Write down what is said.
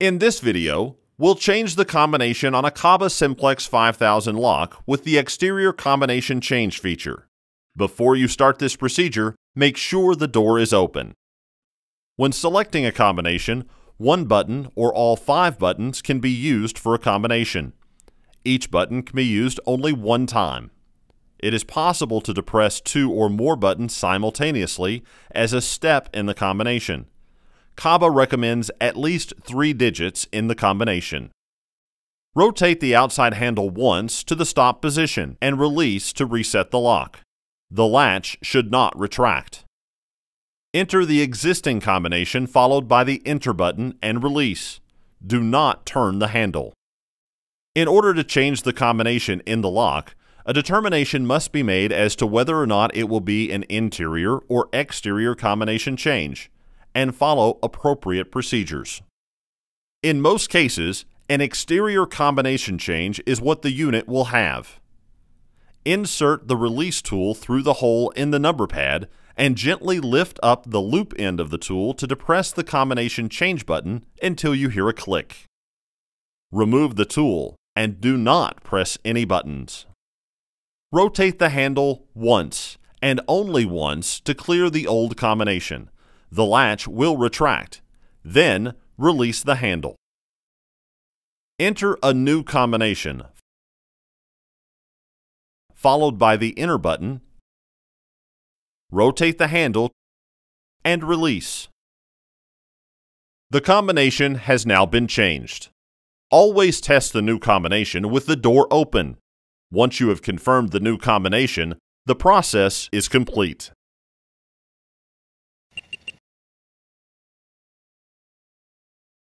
In this video, we'll change the combination on a Kaba Simplex 5000 lock with the exterior combination change feature. Before you start this procedure, make sure the door is open. When selecting a combination, one button or all five buttons can be used for a combination. Each button can be used only one time. It is possible to depress two or more buttons simultaneously as a step in the combination. Kaba recommends at least three digits in the combination. Rotate the outside handle once to the stop position and release to reset the lock. The latch should not retract. Enter the existing combination followed by the Enter button and release. Do not turn the handle. In order to change the combination in the lock, a determination must be made as to whether or not it will be an interior or exterior combination change, and follow appropriate procedures. In most cases, an exterior combination change is what the unit will have. Insert the release tool through the hole in the number pad and gently lift up the loop end of the tool to depress the combination change button until you hear a click. Remove the tool and do not press any buttons. Rotate the handle once and only once to clear the old combination. The latch will retract. Then release the handle. Enter a new combination, followed by the Enter button. Rotate the handle and release. The combination has now been changed. Always test the new combination with the door open. Once you have confirmed the new combination, the process is complete.